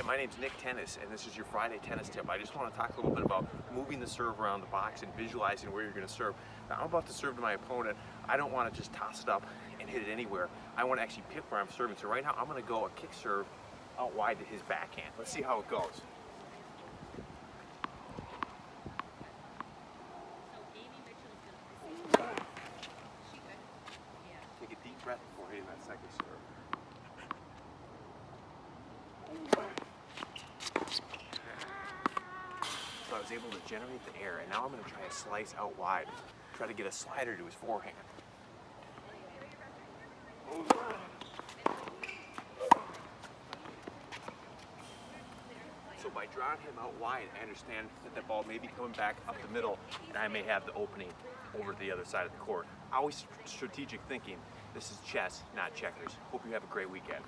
Hi, my name's Nick Tennis, and this is your Friday tennis tip. I just want to talk a little bit about moving the serve around the box and visualizing where you're going to serve. Now, I'm about to serve to my opponent. I don't want to just toss it up and hit it anywhere. I want to actually pick where I'm serving. So right now, I'm going to go a kick serve out wide to his backhand. Let's see how it goes. Take a deep breath before hitting that second serve. So I was able to generate the air, and now I'm going to try a slice out wide. Try to get a slider to his forehand. So by drawing him out wide, I understand that the ball may be coming back up the middle, and I may have the opening over to the other side of the court. Always strategic thinking. This is chess, not checkers. Hope you have a great weekend.